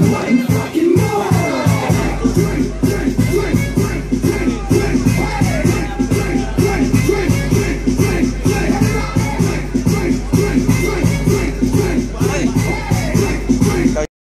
One fucking more